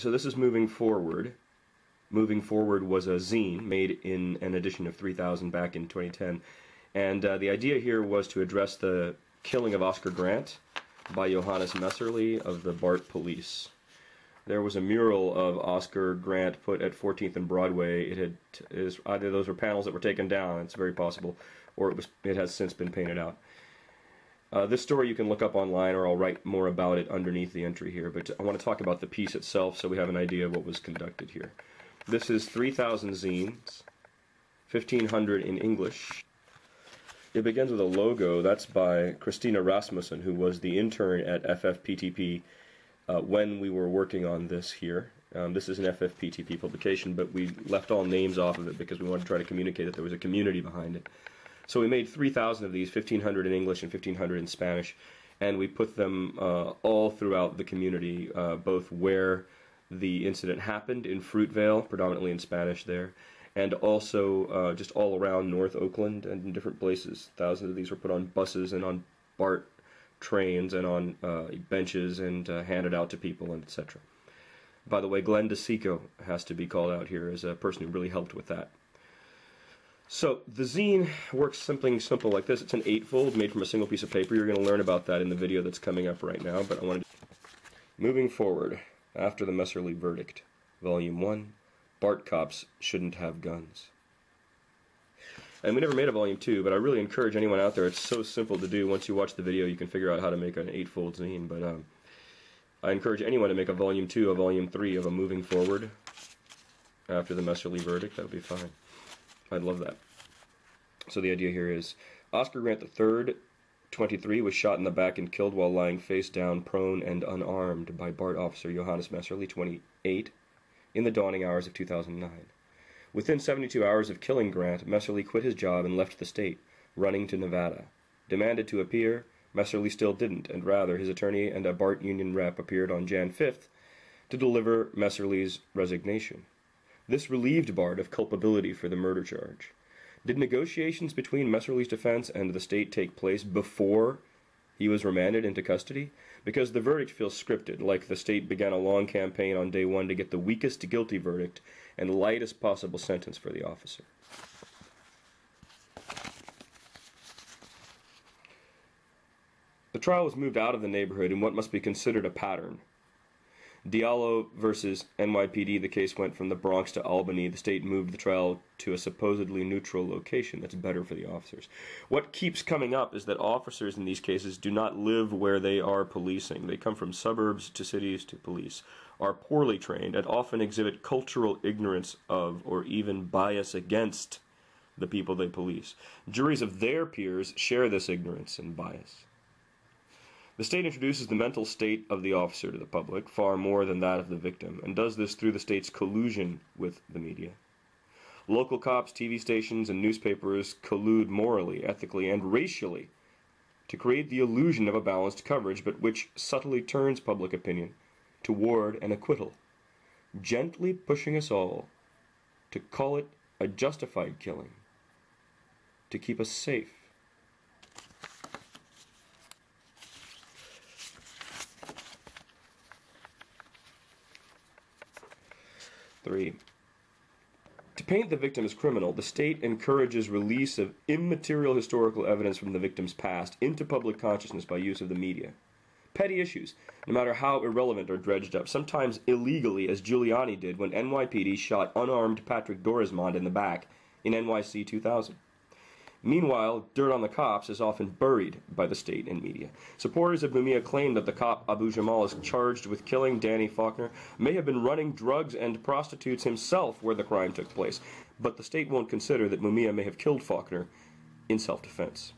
so this is moving forward. Moving Forward was a zine made in an edition of 3000 back in 2010. And uh, the idea here was to address the killing of Oscar Grant by Johannes Mehserle of the BART Police. There was a mural of Oscar Grant put at 14th and Broadway. It had is either those were panels that were taken down. It's very possible, or it was it has since been painted out. Uh, this story you can look up online, or I'll write more about it underneath the entry here. But I want to talk about the piece itself, so we have an idea of what was conducted here. This is 3,000 zines, 1,500 in English. It begins with a logo. That's by Christina Rasmussen, who was the intern at FFPTP uh, when we were working on this here. Um, this is an FFPTP publication, but we left all names off of it because we wanted to try to communicate that there was a community behind it. So we made 3,000 of these, 1,500 in English and 1,500 in Spanish, and we put them uh, all throughout the community, uh, both where the incident happened in Fruitvale, predominantly in Spanish there, and also uh, just all around North Oakland and in different places. Thousands of these were put on buses and on BART trains and on uh, benches and uh, handed out to people and etc. By the way, Glenn DeSico has to be called out here as a person who really helped with that. So the zine works something simple like this. It's an eightfold made from a single piece of paper. You're going to learn about that in the video that's coming up right now. But I wanted to... moving forward after the Mehserle verdict, Volume One, BART cops shouldn't have guns. And we never made a volume two, but I really encourage anyone out there. It's so simple to do. Once you watch the video, you can figure out how to make an eightfold zine. But um, I encourage anyone to make a volume two, a volume three of a moving forward after the Mehserle verdict. That would be fine. I'd love that. So the idea here is Oscar Grant III, 23, was shot in the back and killed while lying face down, prone and unarmed by BART officer Johannes Mehserle, 28, in the dawning hours of 2009. Within 72 hours of killing Grant, Mehserle quit his job and left the state, running to Nevada. Demanded to appear, Mehserle still didn't, and rather his attorney and a BART union rep appeared on Jan 5th to deliver Mehserle's resignation. This relieved Bart of culpability for the murder charge. Did negotiations between Mehserle's defense and the state take place before he was remanded into custody? Because the verdict feels scripted, like the state began a long campaign on day one to get the weakest guilty verdict and lightest possible sentence for the officer. The trial was moved out of the neighborhood in what must be considered a pattern. Diallo versus NYPD, the case went from the Bronx to Albany. The state moved the trial to a supposedly neutral location that's better for the officers. What keeps coming up is that officers in these cases do not live where they are policing. They come from suburbs to cities to police, are poorly trained, and often exhibit cultural ignorance of or even bias against the people they police. Juries of their peers share this ignorance and bias. The state introduces the mental state of the officer to the public far more than that of the victim, and does this through the state's collusion with the media. Local cops, TV stations, and newspapers collude morally, ethically, and racially to create the illusion of a balanced coverage, but which subtly turns public opinion toward an acquittal, gently pushing us all to call it a justified killing, to keep us safe. 3. To paint the victim as criminal, the state encourages release of immaterial historical evidence from the victim's past into public consciousness by use of the media. Petty issues, no matter how irrelevant, are dredged up, sometimes illegally, as Giuliani did when NYPD shot unarmed Patrick Dorismond in the back in NYC 2000. Meanwhile, dirt on the cops is often buried by the state and media. Supporters of Mumia claim that the cop Abu Jamal is charged with killing Danny Faulkner, may have been running drugs and prostitutes himself where the crime took place, but the state won't consider that Mumia may have killed Faulkner in self-defense.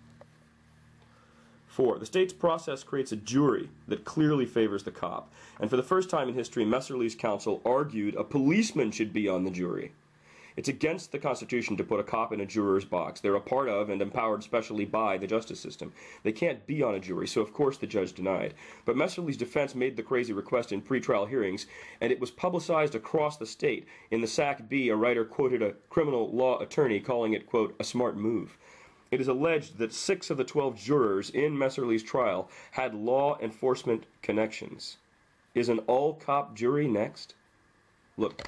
4. The state's process creates a jury that clearly favors the cop, and for the first time in history, Mehserle's counsel argued a policeman should be on the jury. It's against the Constitution to put a cop in a juror's box. They're a part of and empowered specially by the justice system. They can't be on a jury, so of course the judge denied. But Mehserle's defense made the crazy request in pretrial hearings, and it was publicized across the state. In the Sac Bee, a writer quoted a criminal law attorney calling it, quote, a smart move. It is alleged that six of the 12 jurors in Mehserle's trial had law enforcement connections. Is an all cop jury next? Look.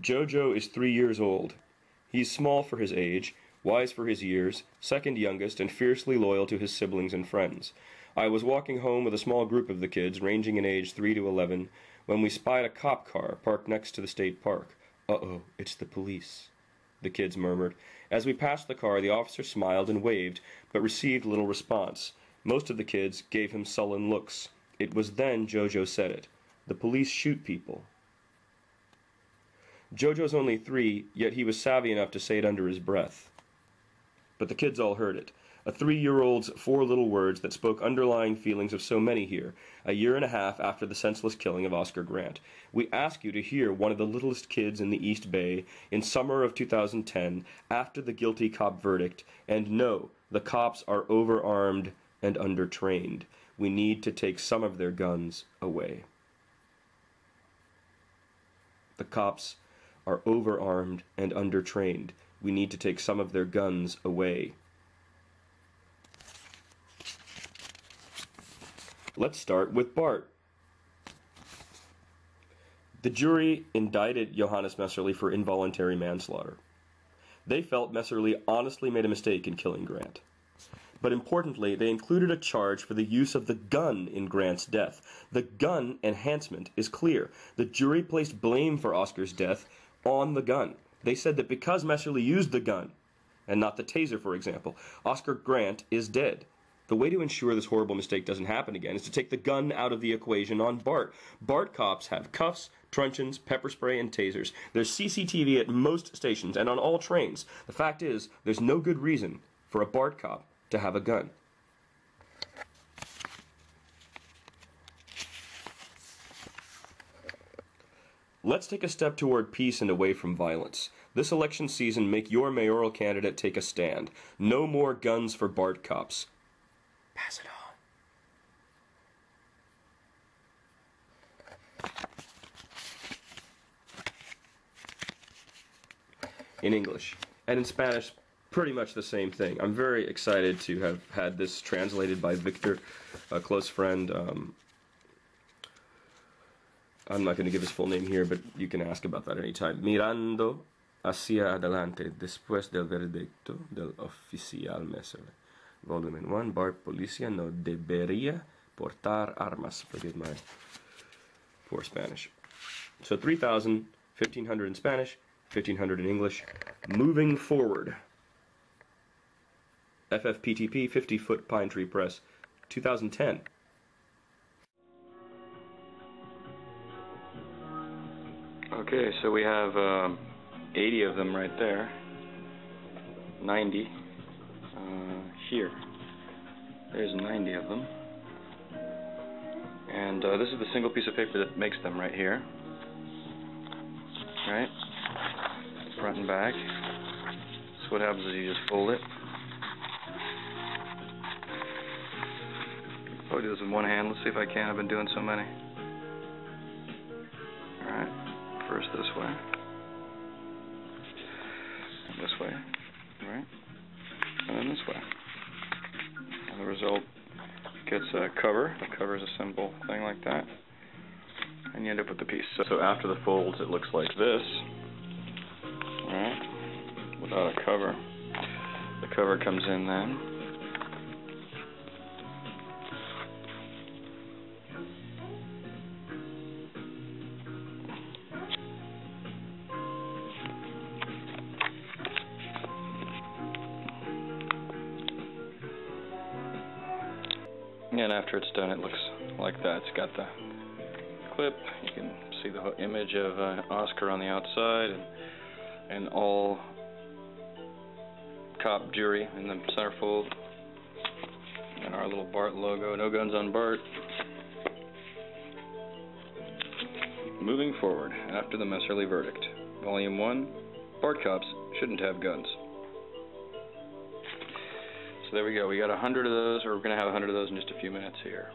Jojo is three years old. He's small for his age, wise for his years, second youngest, and fiercely loyal to his siblings and friends. I was walking home with a small group of the kids, ranging in age 3 to 11, when we spied a cop car parked next to the state park. Uh oh, it's the police, the kids murmured. As we passed the car, the officer smiled and waved, but received little response. Most of the kids gave him sullen looks. It was then Jojo said it. The police shoot people. Jojo's only three, yet he was savvy enough to say it under his breath. But the kids all heard it. A three year old's four little words that spoke underlying feelings of so many here, a year and a half after the senseless killing of Oscar Grant. We ask you to hear one of the littlest kids in the East Bay in summer of 2010, after the guilty cop verdict, and no, the cops are overarmed and undertrained. We need to take some of their guns away. The cops are overarmed and undertrained. We need to take some of their guns away. Let's start with Bart. The jury indicted Johannes Mehserle for involuntary manslaughter. They felt Mehserle honestly made a mistake in killing Grant. But importantly, they included a charge for the use of the gun in Grant's death. The gun enhancement is clear. The jury placed blame for Oscar's death on the gun. They said that because Mehserle used the gun, and not the taser, for example, Oscar Grant is dead. The way to ensure this horrible mistake doesn't happen again is to take the gun out of the equation on BART. BART cops have cuffs, truncheons, pepper spray, and tasers. There's CCTV at most stations and on all trains. The fact is, there's no good reason for a BART cop to have a gun. Let's take a step toward peace and away from violence. This election season, make your mayoral candidate take a stand. No more guns for BART cops. Pass it on. In English. And in Spanish, pretty much the same thing. I'm very excited to have had this translated by Victor, a close friend. Um, I'm not going to give his full name here, but you can ask about that anytime. Mirando hacia adelante después del veredicto del oficial Messer. Volume 1, Bar Policia no debería portar armas. Forgive my poor Spanish. So 3,000, 1,500 in Spanish, 1,500 in English. Moving forward. FFPTP 50 Foot Pine Tree Press, 2010. Okay, so we have um, 80 of them right there, 90 uh, here. There's 90 of them. And uh, this is the single piece of paper that makes them right here. Right? Front and back. So what happens is you just fold it. I'll do this with one hand. Let's see if I can. I've been doing so many. First this way, this way, right, and then this way. And the result gets a cover. The cover is a simple thing like that, and you end up with the piece. So, so after the folds, it looks like this, right, without a cover. The cover comes in then. And after it's done, it looks like that. It's got the clip. You can see the image of uh, Oscar on the outside and all cop jury in the centerfold. And our little Bart logo. No guns on Bart. Moving forward, after the Mehserle verdict. Volume 1, Bart cops shouldn't have guns. So there we go. We got a hundred of those, or we're going to have a hundred of those in just a few minutes here.